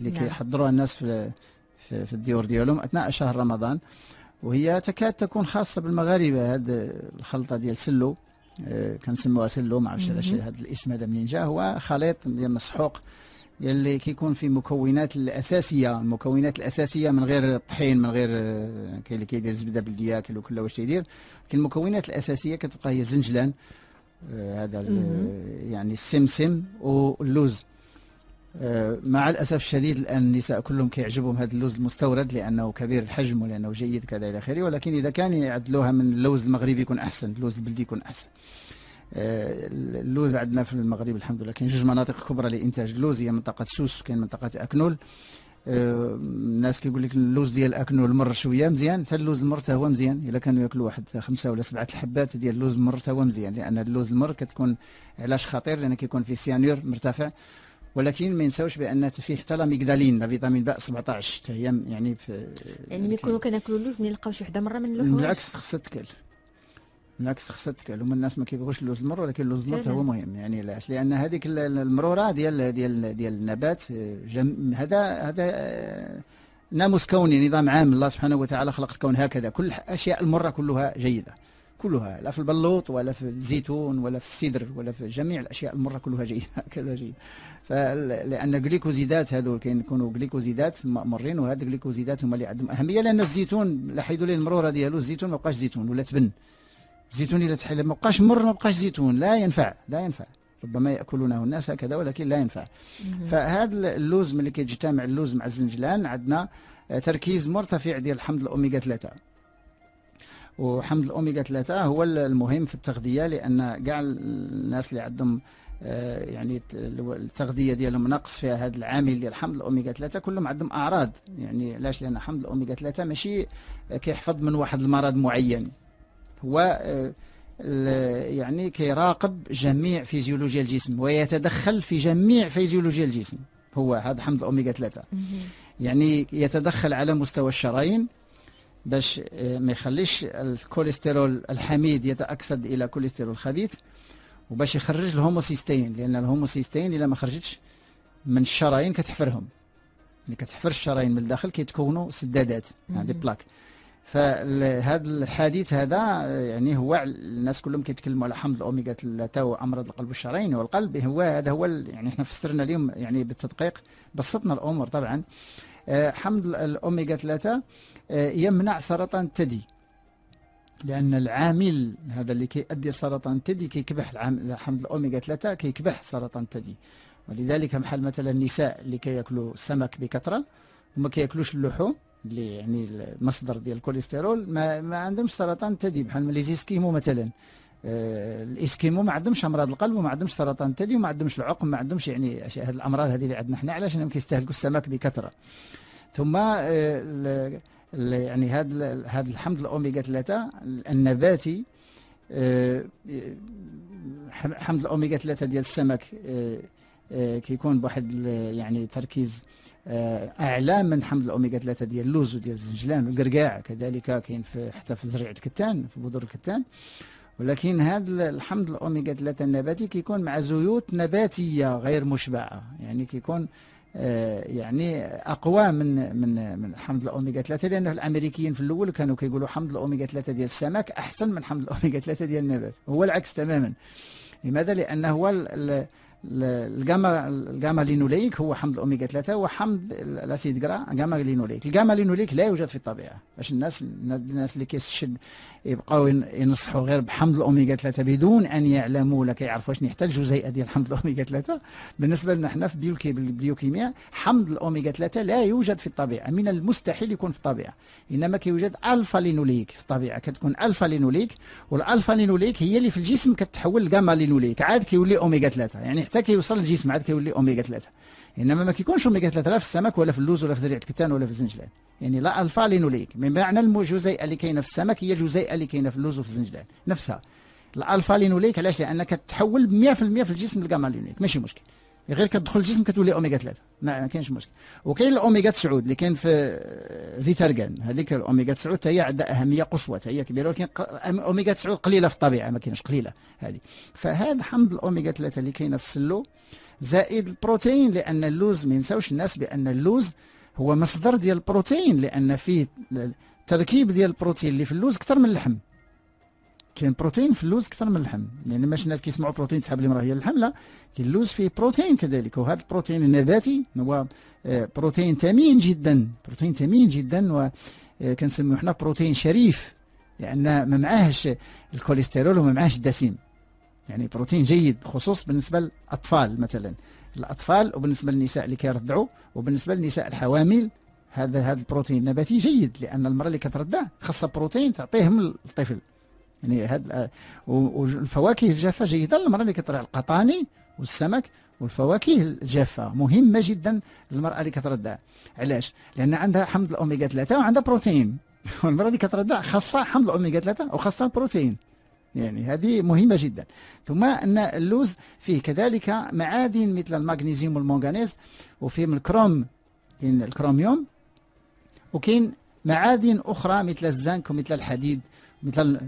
اللي نعم. كيحضروها الناس في في, في الديور ديالهم أثناء شهر رمضان وهي تكاد تكون خاصة بالمغاربة هذه الخلطة ديال سلو آه، كنسموها سلو ما عرفتش. علاش هذا الاسم هذا منين جا هو خليط ديال مسحوق يلي كيكون فيه مكونات الأساسية المكونات الأساسية من غير الطحين من غير آه، كاين اللي كيدير زبدة بلديه كاين كله واش تيدير لكن المكونات الأساسية كتبقى هي الزنجلان آه، هذا. يعني السمسم واللوز مع الأسف الشديد الآن النساء كلهم كيعجبهم هذا اللوز المستورد لأنه كبير الحجم ولأنه جيد كذا إلى آخره ولكن إذا كان يعدلوها من اللوز المغربي يكون أحسن اللوز البلدي يكون أحسن. آه، اللوز عندنا في المغرب الحمد لله كاين جوج مناطق كبرى لإنتاج اللوز هي منطقة سوس وكاين منطقة أكنول. آه، الناس كيقول لك اللوز ديال أكنول مر شوية مزيان حتى اللوز المر هو مزيان إلا كانوا ياكلوا واحد خمسة ولا سبعة الحبات ديال اللوز المر هو مزيان لأن اللوز المر كتكون علاش خطير؟ لأن كيكون فيه سيانور مرتفع. ولكن ما ينساوش بأن فيه حتى لا ميغدالين لا فيتامين باء 17 حتى هي يعني في يعني ملي يكونوا كناكلوا اللوز ما يلقاوش شي وحدة مرة من اللحوم بالعكس خصها تكل. بالعكس خصها تكل. هما الناس ما كيبغوش اللوز المر ولكن اللوز المر. هو مهم. يعني علاش؟ لأن هذيك ال- المرورة ديال ديال ديال النبات آه، جم هذا هذا آه، ناموس كوني نظام عام. الله سبحانه وتعالى خلق الكون هكذا. كل الاشياء المرة كلها جيدة. كلها لا في البلوط ولا في الزيتون ولا في السدر ولا في جميع الأشياء المرة كلها جيدة كلها جيدة. فلأن جليكوزيدات هذو كاين يكونوا جليكوزيدات مرين وهاد الجليكوزيدات هما اللي عندهم أهمية لأن الزيتون لاحظوا لي المرورة ديالو الزيتون ما بقاش زيتون ولا تبن. الزيتون اذا تحل ما بقاش مر ما بقاش زيتون لا ينفع لا ينفع. ربما ياكلونه الناس هكذا ولكن لا ينفع. فهذا اللوز ملي كيجتمع اللوز مع الزنجلان عندنا آه، تركيز مرتفع ديال حمض الأوميغا 3 وحمض الأوميغا 3 هو المهم في التغذية لأن كاع الناس اللي عندهم يعني الت- التغذية ديالهم نقص فيها هذا العامل ديال حمض الأوميغا 3 كلهم عندهم أعراض. يعني علاش؟ لأن حمض الأوميغا 3 ماشي آه، كيحفظ من واحد المرض معين. هو آه، ال- يعني كيراقب جميع فيزيولوجيا الجسم ويتدخل في جميع فيزيولوجيا الجسم. هو هذا حمض الأوميغا 3 مهم. يعني يتدخل على مستوى الشرايين باش آه، ما يخليش الكوليسترول الحميد يتأكسد إلى كوليسترول خبيث. وباش يخرج الهوموسيستين لأن الهوموسيستين إذا ما خرجتش من الشرايين كتحفرهم. يعني كتحفر الشرايين من الداخل كيتكونوا سدادات يعني مهم. plaques. فهذا الحديث هذا يعني هو الناس كلهم كيتكلموا على حمض الأوميغا 3 وأمراض القلب والشرايين والقلب. هو هذا هو يعني إحنا فسرنا اليوم يعني بالتدقيق بسطنا الأمور طبعا. آه، حمض ال- الأوميغا 3 آه، يمنع سرطان الثدي. لأن العامل هذا اللي كيؤدي سرطان الثدي كيكبح حمض الأوميغا 3 كيكبح سرطان الثدي. ولذلك بحال مثلا النساء اللي كيأكلوا السمك بكثرة وما كيأكلوش اللحوم اللي يعني المصدر ديال الكوليسترول ما, ما عندهمش سرطان الثدي. بحال من les Esquimaux مثلا. آه، الإسكيمو ما عندهمش أمراض القلب وما عندهمش سرطان الثدي وما عندهمش العقم ما عندهمش يعني هذه الأمراض هذه اللي عندنا إحنا علاش؟ لأنهم كيستهلكوا السمك بكثرة. ثم آه، يعني هذا هذا الحمض الأوميغا 3 النباتي آه، حم- حمض الأوميغا 3 ديال السمك آه، آه، كيكون بواحد يعني تركيز أعلى من حمض الأوميغا 3 ديال اللوز وديال الزنجلان والقرقاع. كذلك كاين في حتى في زريعه الكتان في بذور الكتان. ولكن هذا الحمض الأوميغا 3 النباتي كيكون مع زيوت نباتية غير مشبعة. يعني كيكون يعني أقوى من من من حمض الاوميغا 3 لأنه الأمريكيين في الأول كانوا كيقولوا حمض الاوميغا 3 ديال السمك أحسن من حمض الاوميغا 3 ديال النبات. هو العكس تماما. لماذا؟ لأنه هو ال gamma ال gamma linoléique هو حمض الاوميغا 3 وحمض ال- ال acide gras gamma linoléique. ال gamma linoléique لا يوجد في الطبيعة. باش الناس الناس اللي كيشد يبقاو ين- ينصحوا غير بحمض الأوميغا 3 بدون أن يعلموا ولا كيعرفوا شنو يحتاج جزيئة ديال حمض الأوميغا 3 بالنسبة لنا حنا في بيوكي بالبيوكيمياء حمض الأوميغا 3 لا يوجد في الطبيعة. من المستحيل يكون في الطبيعة. إنما كيوجد alpha linoléique في الطبيعة. كتكون alpha linoléique وال alpha linoléique هي اللي في الجسم كتحول ل gamma linoléique. عاد كيولي أوميغا 3 يعني حتى كيوصل للجسم عاد كيولي أوميغا 3 إنما ما كيكونش أوميغا 3 لا في السمك ولا في اللوز ولا في زريعه الكتان ولا في الزنجلان. يعني لا alpha linoléique من معنى الجزيئة اللي كاينة في السمك هي الجزيئة اللي كاينة في اللوز وفي الزنجلان نفسها. ال alpha linoléique علاش؟ لأنك كتحول 100% في الجسم ل gamma linoléique ماشي مشكل. غير كتدخل الجسم كتولي أوميغا 3 ما كاينش مشكل. وكاين الأوميغا 9 اللي كاين في زيت ارغان هذيك الأوميغا 9 حتى هي عندها أهمية قصوى حتى هي كبيرة ولكن أوميغا 9 قليلة في الطبيعة ما كاينش قليلة هذه. فهذا حمض الأوميغا 3 اللي كاينة في السلو. زائد البروتين لأن اللوز ما ينساوش الناس بأن اللوز هو مصدر ديال البروتين لأن فيه تركيب ديال البروتين اللي في اللوز أكثر من اللحم. كاين بروتين في اللوز أكثر من اللحم. يعني ماشي الناس كيسمعوا بروتين تسحب لهم راه هي اللحم لا. كاين اللوز فيه بروتين كذلك وهذا البروتين النباتي هو آه، بروتين ثمين جدا. بروتين ثمين جدا وكنسميوه حنا بروتين شريف لأن ما معاهش الكوليسترول وما معاهش الدسم يعني بروتين جيد خصوص بالنسبة للأطفال مثلا. الأطفال وبالنسبة للنساء اللي كيرضعوا وبالنسبة للنساء الحوامل هذا هذا البروتين النباتي جيد لأن المرأة اللي كترضع خاصها بروتين تعطيهم الطفل يعني هاد والفواكه الجافة جيدة للمراه اللي كترضع القطاني والسمك والفواكه الجافة. مهمة جدا للمراه اللي كترضع علاش؟ لأن عندها حمض الأوميغا 3 وعندها بروتين. والمرأة اللي كترضع خاصها حمض الأوميغا 3 وخاصها البروتين يعني هذه مهمة جدا. ثم أن اللوز فيه كذلك معادن مثل المغنيسيوم والمنغنيز وفيه الكروم الكروميوم وكاين معادن أخرى مثل الزنك ومثل الحديد. مثل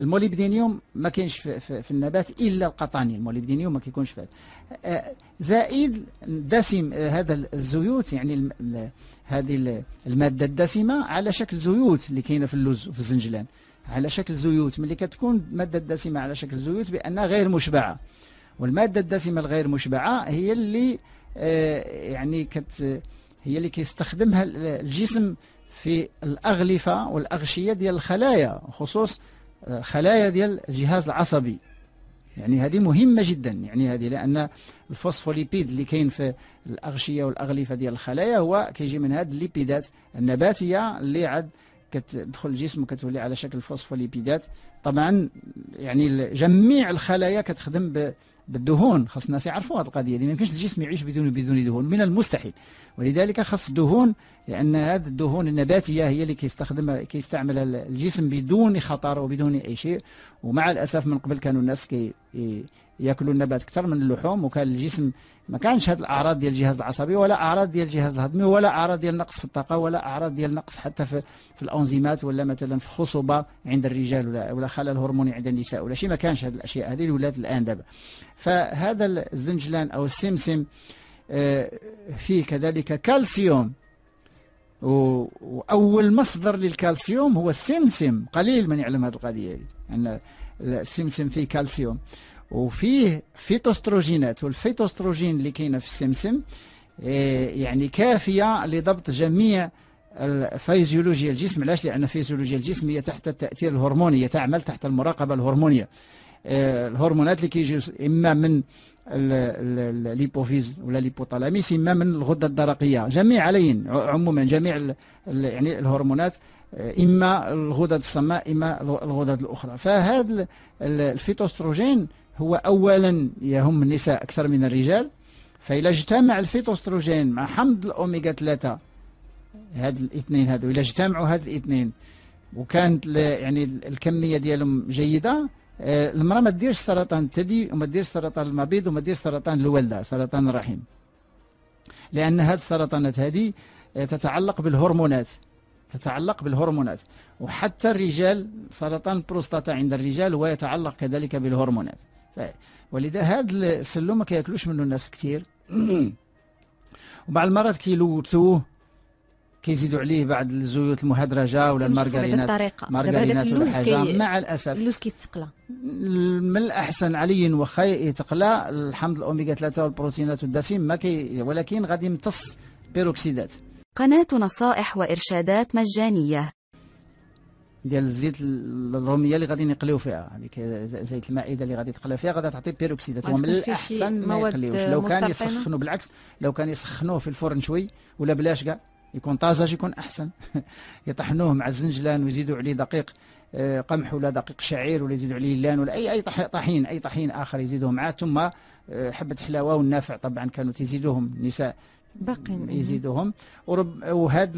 الموليبدينيوم ما كاينش في, في, في النبات إلا القطاني الموليبدينيوم ما كيكونش فيه آه، زائد دسم آه، هذا الزيوت يعني هذه المادة الدسمة على شكل زيوت اللي كاينة في اللوز وفي الزنجلان. على شكل زيوت ملي كتكون الماده الدسمة على شكل زيوت بأنها غير مشبعة. والمادة الدسمة الغير مشبعة هي اللي آه، يعني كت هي اللي كيستخدمها الجسم في الأغلفة والأغشية ديال الخلايا خصوص خلايا ديال الجهاز العصبي. يعني هذه مهمة جدا. يعني هذه لأن ال phospholipide اللي كاين في الأغشية والأغلفة ديال الخلايا هو كيجي من هذه الليبيدات النباتية اللي عاد كتدخل الجسم وكتولي على شكل فوسفوليبيدات طبعا يعني جميع الخلايا كتخدم بالدهون خاص الناس يعرفوا هذه القضية دي ما يمكنش الجسم يعيش بدون بدون دهون من المستحيل. ولذلك خاص الدهون لأن هذه الدهون النباتية هي اللي كيستخدمها كيستعملها الجسم بدون خطر وبدون أي شيء. ومع الأسف من قبل كانوا الناس كي ياكلوا النبات أكثر من اللحوم وكان الجسم ما كانش هذه الأعراض ديال الجهاز العصبي ولا أعراض ديال الجهاز الهضمي ولا أعراض ديال نقص في الطاقة ولا أعراض ديال نقص حتى في, في الانزيمات ولا مثلا في الخصوبة عند الرجال ولا ولا خلل هرموني عند النساء ولا شيء. ما كانش هذه الأشياء. هذه اللي ولات الآن دابا. فهذا الزنجلان أو السمسم آه، فيه كذلك كالسيوم. وأول مصدر للكالسيوم هو السمسم. قليل من يعلم هذه القضية. ان السمسم فيه كالسيوم. وفيه فيتوستروجينات وال phytoestrogène اللي كاينة في السمسم آه، يعني كافية لضبط جميع الفيزيولوجيا الجسم. علاش؟ لأن فيزيولوجيا الجسم هي تحت التأثير الهرموني تعمل تحت المراقبة الهرمونية. الهرمونات اللي كيجيو إما من l'hypophyse ولا l'hypothalamus إما من الغدة الدرقية. جميع علين عموما جميع يعني الهرمونات آه، إما الغدد الصماء إما الغدد الأخرى. فهذا ال phytoestrogène هو اولا يهم النساء أكثر من الرجال. فإذا اجتمع الفيتوستروجين مع حمض الأوميغا 3 هاد الاثنين هذو إذا اجتمعوا هاد الاثنين وكانت يعني الكمية ديالهم جيدة آه، المرأة ما تديرش سرطان الثدي وما تديرش سرطان المبيض وما تديرش سرطان الولدة سرطان الرحم. لأن هذه السرطانات هذه آه، تتعلق بالهرمونات تتعلق بالهرمونات. وحتى الرجال سرطان البروستاتا عند الرجال هو يتعلق كذلك بالهرمونات. ولذا هذا السلو ما كياكلوش منه الناس كثير وبعض المرات كيلوثوه كيزيدوا عليه بعض الزيوت المهدرجة ولا المارغرينات. مارغرينات ولا حاجة مع الأسف. اللوز كيتقلى. من الأحسن عليا واخا يتقلى. الحمض الأوميغا 3 والبروتينات والدسم ما كي ولكن غادي يمتص بيروكسيدات. قناة نصائح وإرشادات مجانية. ديال الزيت الرومية اللي غادي نقليو فيها. هذيك زيت المائدة اللي غادي تقلى فيها غادي تعطي بيروكسيدات. ومن الأحسن ما يقليوش. لو كان يسخنوا بالعكس لو كان يسخنوه في الفرن شوي ولا بلاش كاع يكون طازج يكون أحسن؟ يطحنوه مع الزنجلان ويزيدوا عليه دقيق آه، قمح ولا دقيق شعير ولا يزيدوا عليه اللان ولا اي أي طحين أي طحين آخر يزيدوه معاه. ثم آه، حبة حلاوة والنافع طبعا كانوا تيزيدوهم النساء باقين يزيدوهم. ورب وهاد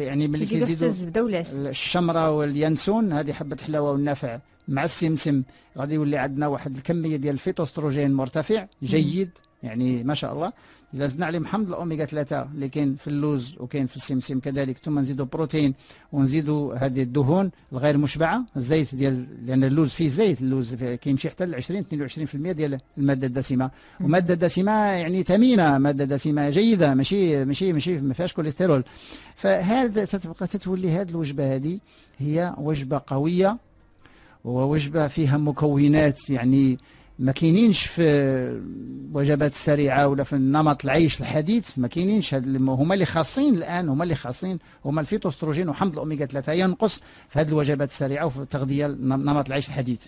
يعني ملي كيزيدوا الزبده الشمرة واليانسون هذه حبة حلاوة والنافع مع السمسم. غادي يولي عندنا واحد الكمية ديال ال phytoestrogène مرتفع جيد. يعني ما شاء الله. الا زدنا عليهم حمض الاوميغا 3 اللي كاين في اللوز وكاين في السمسم كذلك. ثم نزيدوا بروتين ونزيدوا هذه الدهون الغير مشبعة. الزيت ديال لأن اللوز فيه زيت اللوز فيه كيمشي حتى ل 20 22% ديال المادة الدسمة. ومادة دسمه يعني ثمينة مادة دسمه جيدة ماشي ماشي ماشي ما فيهاش كوليسترول. فهذا تتبقى تتولي هذه الوجبة هذه هي وجبة قوية ووجبة فيها مكونات يعني ما كاينينش في الوجبات السريعة ولا في نمط العيش الحديث ما كاينينش. هاد هما اللي خاصين الآن هما اللي خاصين هما ال phytoestrogène وحمض الأوميغا 3 ينقص في هذه الوجبات السريعة وفي التغذية نمط العيش الحديث.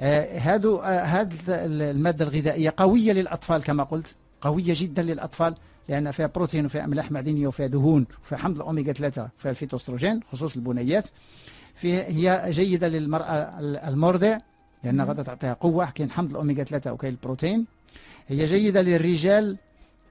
آه هادو آه هاد المادة الغذائية قوية للأطفال كما قلت قوية جدا للأطفال لأن فيها بروتين وفيها أملاح معدنية وفيها دهون وفيها حمض الأوميغا 3 وفيها الفيتوستروجين خصوص البنيات. فيه هي جيدة للمرأة المرضع لأن غادا تعطيها قوة. كاين حمض الأوميغا 3 وكاين البروتين. هي جيدة للرجال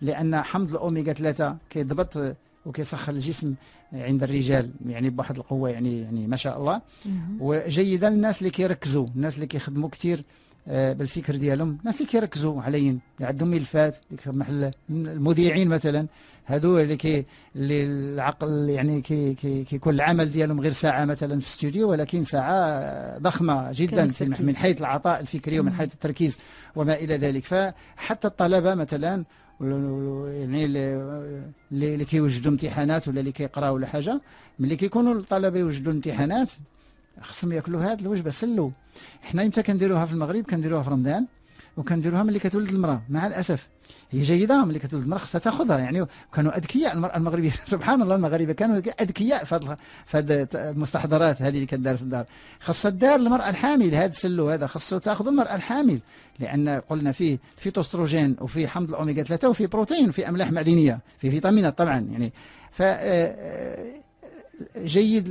لأن حمض الأوميغا 3 كيضبط وكيسخر الجسم عند الرجال يعني بواحد القوة يعني يعني ما شاء الله. وجيدة للناس اللي كيركزوا الناس اللي كيخدموا كثير بالفكر ديالهم. الناس اللي كيركزوا عليهم اللي عندهم ملفات محل المذيعين مثلا هادو اللي كي اللي العقل يعني كي كي كيكون العمل ديالهم غير ساعة مثلا في الاستوديو ولكن ساعة ضخمة جدا من حيث العطاء الفكري ومن حيث التركيز وما إلى ذلك. فحتى الطلبة مثلا يعني اللي كيوجدوا امتحانات ولا اللي كيقراوا ولا حاجة ملي كيكونوا الطلبة يوجدوا امتحانات خصهم ياكلوا هاد الوجبة. سلو حنا إمتى كنديروها في المغرب؟ كنديروها في رمضان وكنديروها ملي كتولد المرأة. مع الأسف هي جيدة ملي كتولد المرأة خصها تاخذها. يعني كانوا أذكياء المرأة المغربية. سبحان الله المغاربه كانوا أذكياء في هذه المستحضرات هذه اللي كدار في الدار. خاصها الدار المرأة الحامل هذا السلو هذا. خاصه تاخذ المرأة الحامل. لأن قلنا فيه فيتوستروجين وفيه حمض الأوميغا 3 وفيه بروتين وفيه أملاح معدنية فيه فيتامينات طبعا. يعني ف آه، جيد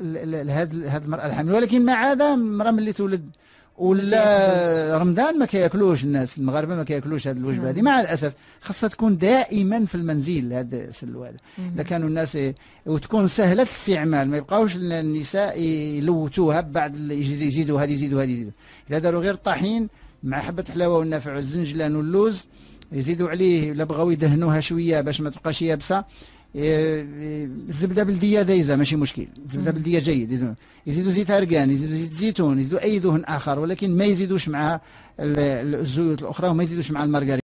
لهذه هذه المرأة الحامل. ولكن مع هذا المراه ملي تولد. ولا رمضان ما كياكلوش الناس المغاربة ما كياكلوش هذه الوجبة هذه. مع الأسف خاصها تكون دائما في المنزل هذا السلو هذا الا كانوا الناس وتكون سهلة الاستعمال ما يبقاوش النساء يلوتوها بعد يزيدوا هذه يزيدوا هذه يزيدوا. إلا داروا غير الطحين مع حبة حلاوة والنافع والزنجلان واللوز يزيدوا عليه إلا بغاو يدهنوها شوية باش ما تبقاش يابسة الزبدة بلديه دايزة ماشي مشكل. الزبدة بلديه جيد يزيدوا زيت ارغان يزيدوا زيت زيتون يزيدوا أي دهن آخر ولكن ما يزيدوش معها الزيوت الأخرى وما يزيدوش مع المارغرين